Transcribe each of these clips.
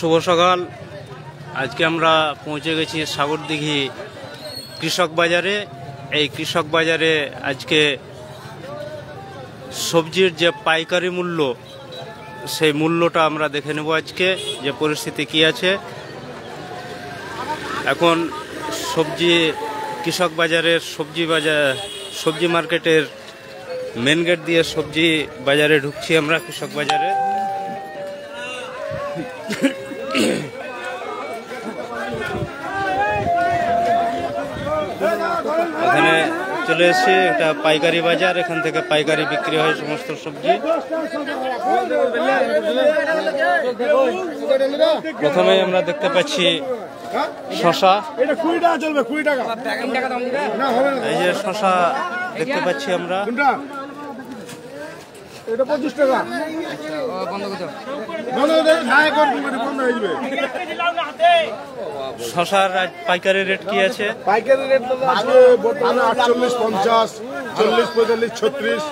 শুভ সকাল। আজকে আমরা পৌঁছে গেছি সাগরদিঘি কৃষক বাজারে। এই কৃষক বাজারে আজকে সবজির যে পাইকারি মূল্য, সেই মূল্যটা আমরা দেখে নেব আজকে, যে পরিস্থিতি কি আছে। এখন সবজি, কৃষক বাজারের সবজি বাজার, সবজি মার্কেটের মেন গেট দিয়ে সবজি বাজারে ঢুকছি আমরা কৃষক বাজারে। এখানে চলে এসেছি এটা পাইকারি বাজার, এখান থেকে পাইকারি বিক্রি হয় সমস্ত সবজি। প্রথমে আমরা দেখতে পাচ্ছি শশা। এই যে শশা দেখতে পাচ্ছি আমরা। এটা পঁচিশ টাকা। হয়ে যাবে। শশার পাইকারি রেট কি আছে? পাইকারি রেট বর্তমানে আটচল্লিশ পঞ্চাশ চল্লিশ পঁয়তাল্লিশ ছত্রিশ।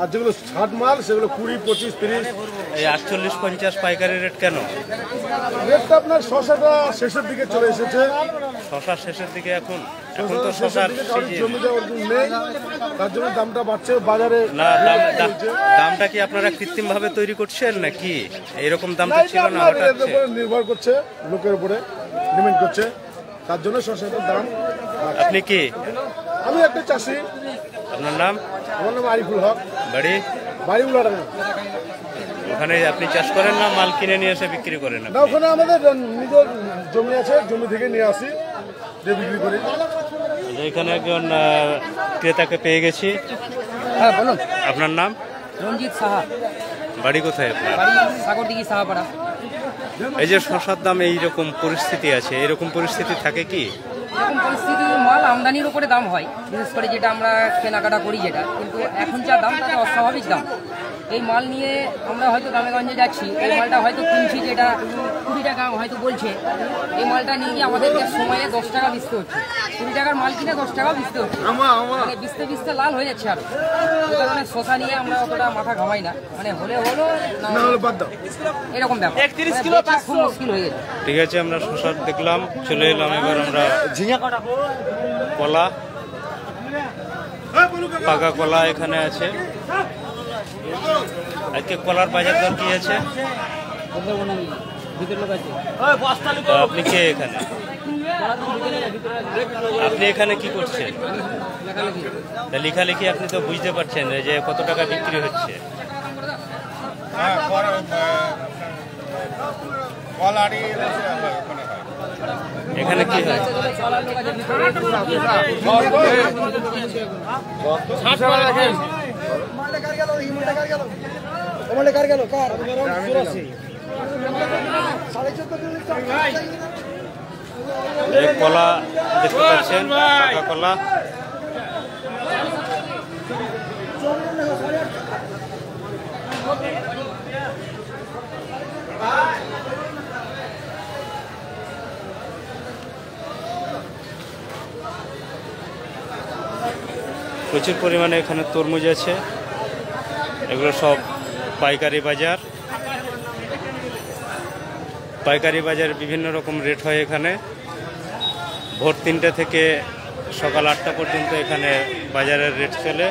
আর যেগুলো ষাট মাল সেগুলো কুড়ি পঁচিশ তিরিশ। এই আটচল্লিশ পঞ্চাশ পাইকারি রেট কেন? রেটটা আপনার শশাটা শেষের দিকে চলে এসেছে। শশা শেষের দিকে এখন এখন তো শশার জমিতে নেই তার জন্য দামটা বাড়ছে বাজারে না। দামটা কি আপনারা কৃত্রিম ভাবে তৈরি করছেন নাকি? এইরকম না, দামটা ছিল না হঠাৎ নির্ভর করছে লোকের উপরে ডিমেন্ড করছে তার জন্য শশাটার দাম। আপনি কি? আমি একটা চাষি। আপনার নাম? আমার নাম আরিফুল হক। বাড়ি? বাড়ি উলাডাঙ্গা ওখানে আপনি চাষ করেন না মাল কিনে নিয়ে এসে বিক্রি করেন না ওখানে আমাদের নিজের জমি আছে জমি থেকে নিয়ে আসি। বিক্রি করি। এখানে একজন ক্রেতাকে পেয়ে গেছি। হ্যাঁ বলুন। আপনার নাম? রঞ্জিত সাহা। বাড়ি কোথায় আপনার? সাগরদিঘি সাহাপাড়া। এই যে শশার দাম এইরকম পরিস্থিতি আছে এরকম পরিস্থিতি থাকে কি? এরকম পরিস্থিতি আমদানির উপরে দাম হয় বিশেষ করে যেটা আমরা কেনাকাটা করি যেটা। কিন্তু এখন যা দাম তাতে অস্বাভাবিক দাম। এই মাল নিয়ে আমরা হয়তো গ্রামেগঞ্জে যাচ্ছি এই মালটা হয়তো কিনছি যেটা কুড়ি টাকা হয়তো বলছে এই মালটা নিয়ে গিয়ে আমাদেরকে সময়ে দশ টাকা বিচতে হচ্ছে। কুড়ি টাকার মাল কিনে দশ টাকা বিচতে হচ্ছে। মানে বিচতে বিচতে লাল হয়ে যাচ্ছে আরও। কারণে শশা নিয়ে আমরা অতটা মাথা ঘামাই না। মানে হলে হলো না না হলে বাদ দাও। এরকম ব্যাপার। কিলো খুব মুশকিল হয়ে গেছে। ঠিক আছে আমরা শশার দেখলাম চলে এলাম এবার আমরা কলা, পাকা কলা এখানে আছে। আজকে কলার বাজার দর কি আছে? আপনি কে এখানে? আপনি এখানে কি করছেন? লেখালেখি আপনি তো বুঝতে পারছেন যে কত টাকা বিক্রি হচ্ছে। এখানে কি হয়? কলা দেখতে পাচ্ছেন কলা। প্রচুর পরিমাণে এখানে তরমুজ আছে। এগুলো সব পাইকারি বাজার। পাইকারি বাজার বিভিন্ন রকম রেট হয় এখানে। ভোর তিনটে থেকে সকাল আটটা পর্যন্ত এখানে বাজারের রেট চলে।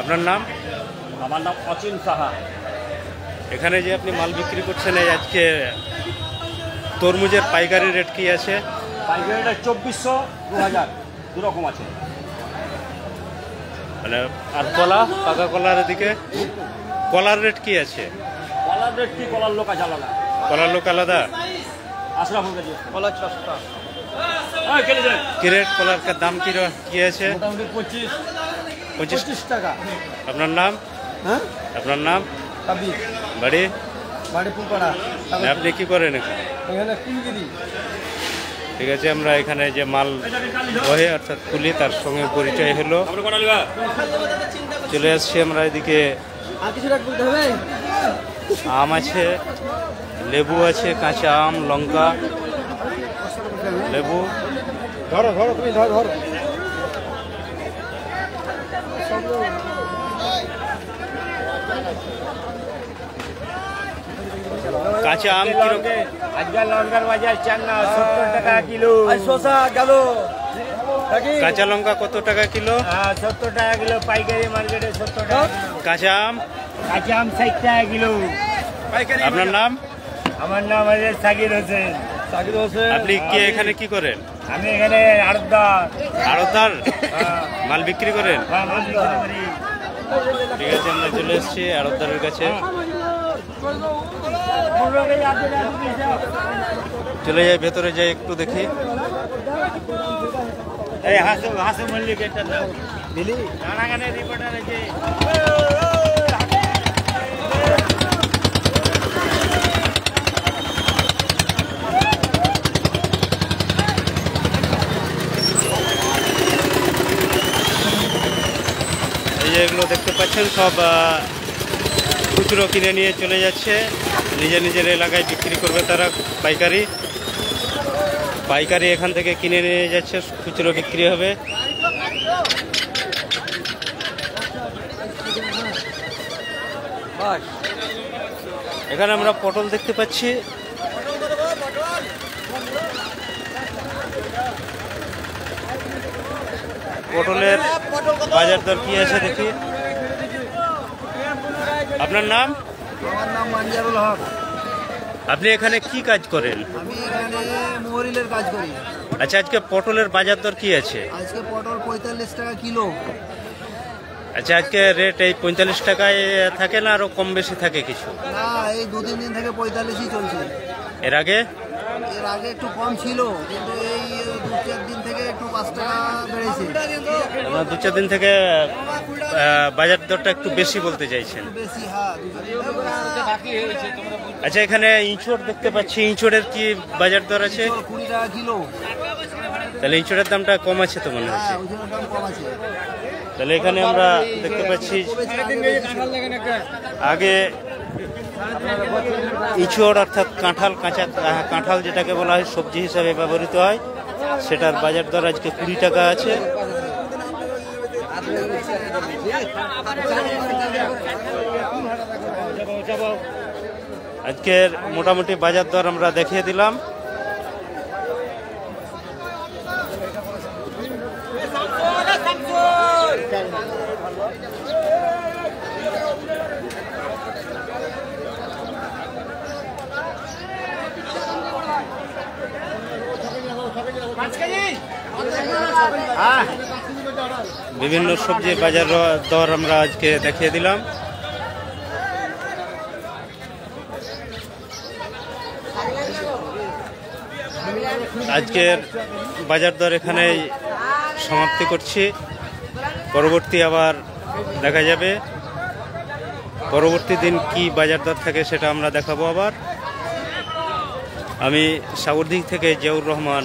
আপনার নাম? আমার নাম অচিন সাহা। এখানে যে আপনি মাল বিক্রি করছেন এই আজকে তরমুজের পাইকারি রেট কি আছে? পাইকারিটা চব্বিশশো দু হাজার দু রকম আছে। মানে আর কলা পাকা কলার দিকে? কলার রেট কি আছে? কলার রেট কি কলার লোক আছে আলাদা। কলার লোক আলাদা? আশরাফুল কলার কি রেট কলার দাম কি র- কি আছে? মোটামুটি পঁচিশ। পঁচিশ। পঁচিশ টাকা। আপনার নাম? হ্যাঁ? আপনার নাম? কাবি বাড়ি? বাড়ি পুপাড়া আপনি কি করেন এখানে? এখানে কুলগিরি। ঠিক আছে আমরা এখানে যে মাল বহে অর্থাৎ কুলি তার সঙ্গে পরিচয় হলো। চলে আসছি আমরা এদিকে। আম আছে লেবু আছে কাঁচা আম লঙ্কা। লেবু। ধরো ধরো তুমি ধরো ধরো। কাঁচা আম কীরকম? আজকাল লঙ্কার বাজার চার না সত্তর টাকা কিলো। শশা গেল। কাঁচা লঙ্কা কত টাকা কিলো? হ্যাঁ, সত্তর টাকা কিলো পাইকারি মার্কেটে সত্তর টাকা কাঁচা আম? কাঁচা আম ষাট টাকা কিলো। আপনার নাম? আমার নাম আছে সাকির হোসেন। সাকির হোসেন। আপনি কি এখানে কি করেন? আমি এখানে আড়তদার। আড়তার মাল বিক্রি করেন? মাল বিক্রি করি। ঠিক আছে আমরা চলে এসেছি আড়তদারের কাছে। চলে যাই ভেতরে যাই একটু দেখি। এগুলো দেখতে পাচ্ছেন সব খুচরো কিনে নিয়ে চলে যাচ্ছে। নিজের নিজের এলাকায় বিক্রি করবে তারা পাইকারি। পাইকারি এখান থেকে কিনে নিয়ে যাচ্ছে, খুচরো বিক্রি হবে। এখানে আমরা পটল দেখতে পাচ্ছি। পটলের বাজার দর কি আছে দেখি। আপনার নাম? আমার নাম মানজারুল হক। আপনি এখানে কি কাজ করেন? আমি এখানে মোহরিলের কাজ করি। আচ্ছা আজকে পটলের বাজার দর কি আছে? আজকে পটল পঁয়তাল্লিশ টাকা কিলো। আচ্ছা আজকে রেট এই পঁয়তাল্লিশ টাকায় থাকে না আরও কম বেশি থাকে কিছু? না এই দু তিন দিন থেকে পঁয়তাল্লিশই চলছে। এর আগে? এর আগে একটু কম ছিল কিন্তু এই দু চার দিন থেকে একটু দু চার দিন থেকে বাজার দরটা একটু বেশি বলতে চাইছেন। আচ্ছা এখানে ইঁচড় দেখতে পাচ্ছি। ইঁচড়ের কি বাজার দর আছে? তাহলে ইঁচড়ের দামটা কম আছে তো মনে হচ্ছে। তাহলে এখানে আমরা দেখতে পাচ্ছি আগে ইঁচড় অর্থাৎ কাঁঠাল, কাঁচা কাঁঠাল যেটাকে বলা হয়, সবজি হিসাবে ব্যবহৃত হয়। সেটার বাজার দর আজকে কুড়ি টাকা আছে। আজকের মোটামুটি বাজার দর আমরা দেখিয়ে দিলাম। বিভিন্ন সবজির বাজার দর আমরা আজকে দেখিয়ে দিলাম। আজকের বাজার দর এখানেই সমাপ্তি করছি। পরবর্তী আবার দেখা যাবে। পরবর্তী দিন কি বাজার দর থাকে সেটা আমরা দেখাবো আবার। আমি সাগরদিক থেকে জিয়াউর রহমান